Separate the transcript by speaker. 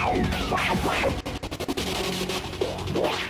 Speaker 1: Oh, my God.